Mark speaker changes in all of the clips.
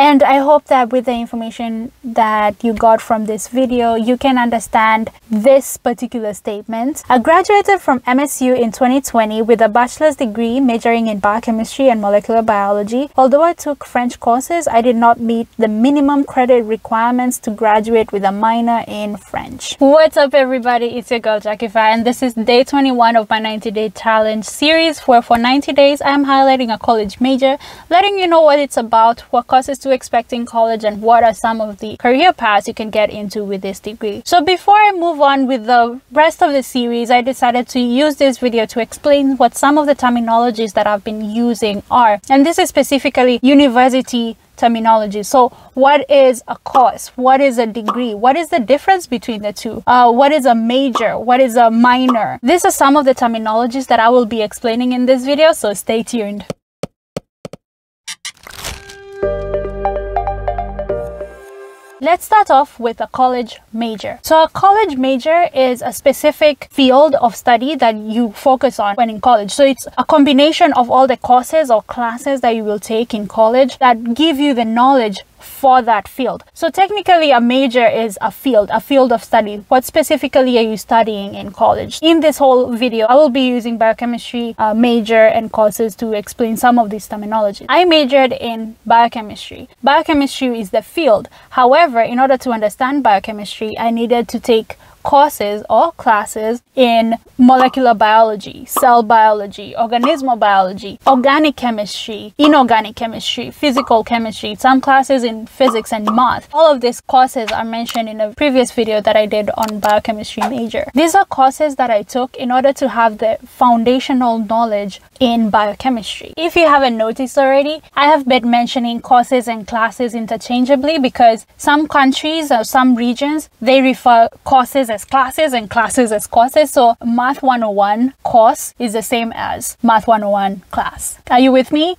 Speaker 1: And I hope that with the information that you got from this video, you can understand this particular statement. I graduated from MSU in 2020 with a bachelor's degree majoring in biochemistry and molecular biology. Although I took French courses, I did not meet the minimum credit requirements to graduate with a minor in French. What's up everybody? It's your girl Jacqify and this is day 21 of my 90 day challenge series where for 90 days I am highlighting a college major, letting you know what it's about, what courses to expect in college and what are some of the career paths you can get into with this degree. So before I move on with the rest of the series, I decided to use this video to explain what some of the terminologies that I've been using are. And this is specifically university terminology. So what is a course? What is a degree? What is the difference between the two? Uh, what is a major? What is a minor? These are some of the terminologies that I will be explaining in this video, so stay tuned. Let's start off with a college major. So a college major is a specific field of study that you focus on when in college. So it's a combination of all the courses or classes that you will take in college that give you the knowledge for that field. So technically a major is a field, a field of study. What specifically are you studying in college? In this whole video, I will be using biochemistry uh, major and courses to explain some of these terminologies. I majored in biochemistry. Biochemistry is the field. However, in order to understand biochemistry, I needed to take courses or classes in molecular biology, cell biology, organismal biology, organic chemistry, inorganic chemistry, physical chemistry, some classes in physics and math. All of these courses are mentioned in a previous video that I did on biochemistry major. These are courses that I took in order to have the foundational knowledge in biochemistry. If you haven't noticed already, I have been mentioning courses and classes interchangeably because some countries or some regions, they refer courses as classes and classes as courses. So Math 101 course is the same as Math 101 class. Are you with me?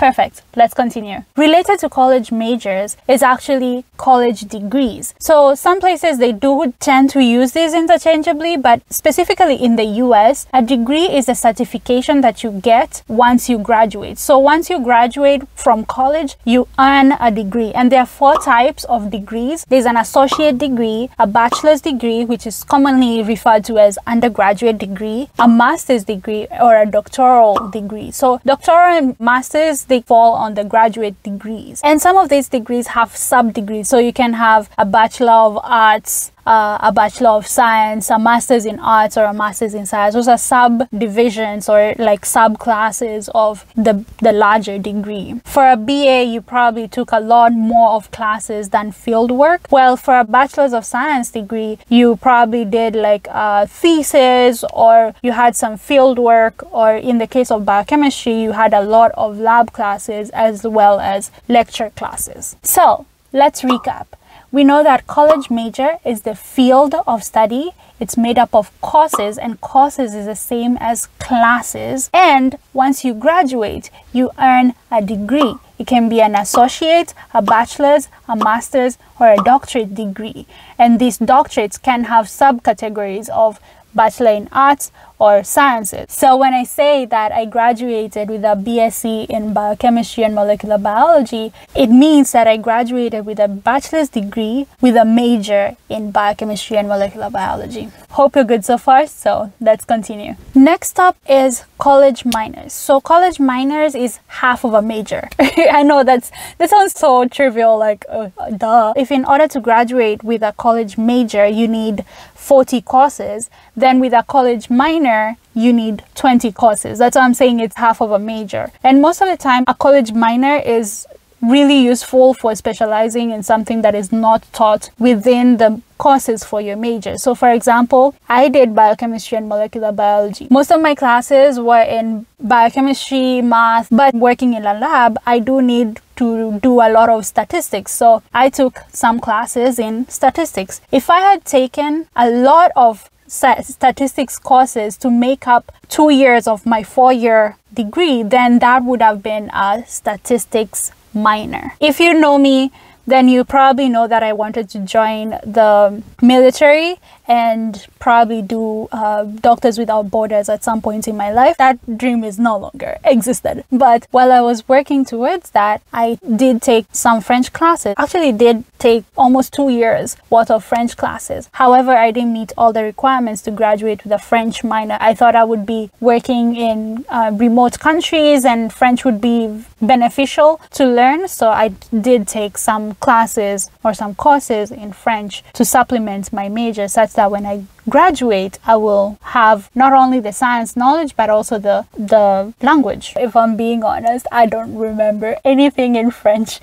Speaker 1: Perfect. Let's continue. Related to college majors is actually college degrees. So some places they do tend to use these interchangeably, but specifically in the US, a degree is a certification that you get once you graduate. So once you graduate from college, you earn a degree. And there are four types of degrees. There's an associate degree, a bachelor's degree, which is commonly referred to as undergraduate degree, a master's degree, or a doctoral degree. So doctoral and master's they fall on the graduate degrees. And some of these degrees have sub degrees. So you can have a Bachelor of Arts, uh, a Bachelor of Science, a Master's in Arts, or a Master's in Science. Those are subdivisions or like subclasses of the, the larger degree. For a BA, you probably took a lot more of classes than field work. Well, for a Bachelor's of Science degree, you probably did like a thesis or you had some field work, or in the case of biochemistry, you had a lot of lab classes as well as lecture classes. So let's recap. We know that college major is the field of study. It's made up of courses and courses is the same as classes. And once you graduate, you earn a degree. It can be an associate, a bachelor's, a master's, or a doctorate degree. And these doctorates can have subcategories of Bachelor in Arts or Sciences. So when I say that I graduated with a BSc in Biochemistry and Molecular Biology, it means that I graduated with a bachelor's degree with a major in Biochemistry and Molecular Biology. Hope you're good so far, so let's continue. Next up is college minors. So college minors is half of a major. I know that's that sounds so trivial, like uh, duh. If in order to graduate with a college major, you need 40 courses, then with a college minor, you need 20 courses. That's why I'm saying it's half of a major. And most of the time, a college minor is really useful for specializing in something that is not taught within the courses for your major. So for example, I did biochemistry and molecular biology. Most of my classes were in biochemistry, math, but working in a lab, I do need to do a lot of statistics. So I took some classes in statistics. If I had taken a lot of statistics courses to make up two years of my four year degree, then that would have been a statistics minor. If you know me, then you probably know that I wanted to join the military and probably do uh, Doctors Without Borders at some point in my life. That dream is no longer existed. But while I was working towards that, I did take some French classes. Actually, did take almost two years worth of French classes. However, I didn't meet all the requirements to graduate with a French minor. I thought I would be working in uh, remote countries and French would be beneficial to learn. So I did take some classes or some courses in French to supplement my major such that when I graduate, I will have not only the science knowledge but also the the language. If I'm being honest, I don't remember anything in French.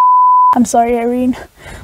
Speaker 1: I'm sorry, Irene,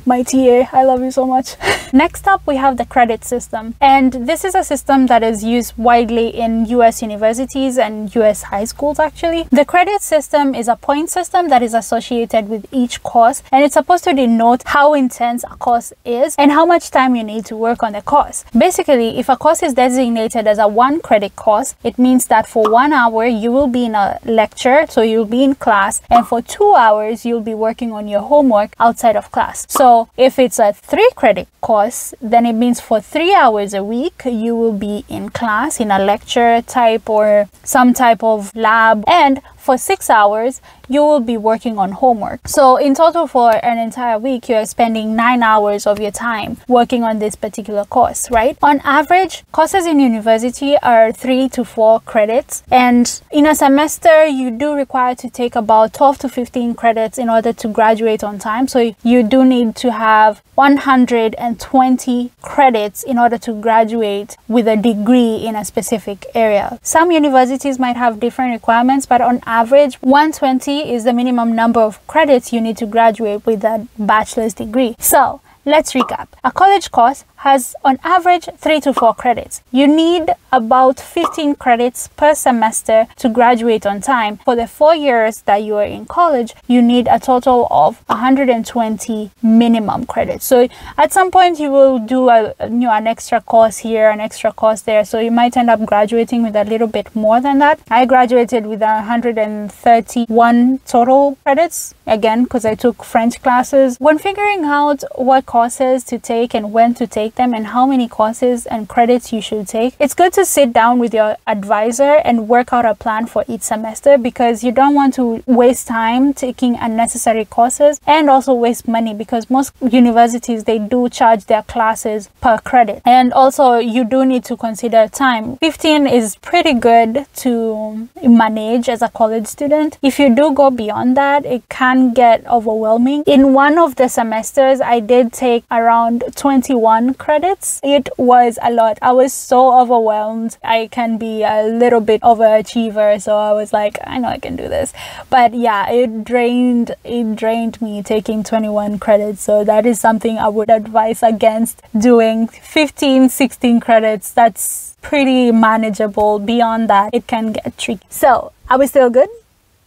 Speaker 1: my TA, I love you so much. Next up, we have the credit system. And this is a system that is used widely in US universities and US high schools, actually. The credit system is a point system that is associated with each course, and it's supposed to denote how intense a course is and how much time you need to work on the course. Basically, if a course is designated as a one credit course, it means that for one hour, you will be in a lecture, so you'll be in class, and for two hours, you'll be working on your homework outside of class. So if it's a three credit course, then it means for three hours a week, you will be in class in a lecture type or some type of lab. And for six hours, you will be working on homework. So in total for an entire week, you are spending nine hours of your time working on this particular course, right? On average, courses in university are three to four credits. And in a semester, you do require to take about 12 to 15 credits in order to graduate on time. So you do need to have 120 credits in order to graduate with a degree in a specific area. Some universities might have different requirements, but on average, 120 is the minimum number of credits you need to graduate with a bachelor's degree. So let's recap. A college course has on average 3 to 4 credits. You need about 15 credits per semester to graduate on time. For the 4 years that you are in college, you need a total of 120 minimum credits. So at some point you will do a you know an extra course here, an extra course there. So you might end up graduating with a little bit more than that. I graduated with 131 total credits again because I took French classes. When figuring out what courses to take and when to take them and how many courses and credits you should take, it's good to sit down with your advisor and work out a plan for each semester because you don't want to waste time taking unnecessary courses and also waste money because most universities they do charge their classes per credit. And also you do need to consider time. 15 is pretty good to manage as a college student. If you do go beyond that, it can get overwhelming. In one of the semesters, I did take around 21 credits. It was a lot. I was so overwhelmed. I can be a little bit overachiever, so I was like, I know I can do this. But yeah, it drained it drained me taking 21 credits. So that is something I would advise against doing 15, 16 credits. That's pretty manageable. Beyond that, it can get tricky. So, are we still good?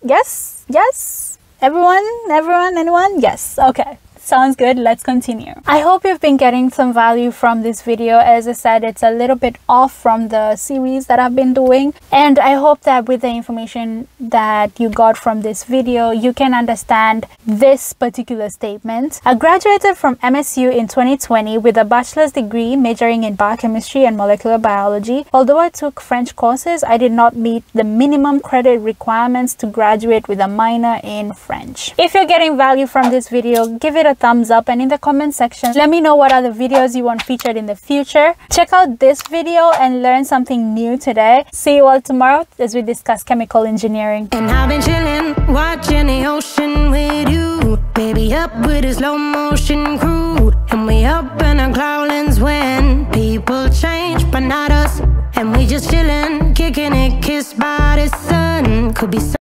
Speaker 1: Yes? Yes? Everyone? Everyone? Anyone? Yes. Okay. Sounds good. Let's continue. I hope you've been getting some value from this video. As I said, it's a little bit off from the series that I've been doing. And I hope that with the information that you got from this video, you can understand this particular statement. I graduated from MSU in 2020 with a bachelor's degree majoring in biochemistry and molecular biology. Although I took French courses, I did not meet the minimum credit requirements to graduate with a minor in French. If you're getting value from this video, give it a thumbs up and in the comment section let me know what other videos you want featured in the future. Check out this video and learn something new today. See you all tomorrow as we discuss chemical engineering.
Speaker 2: And i've been chilling watching the ocean with you. Baby up with a slow motion crew. And we up in our when people change but not us. And we just kicking it kissed by the sun. Could be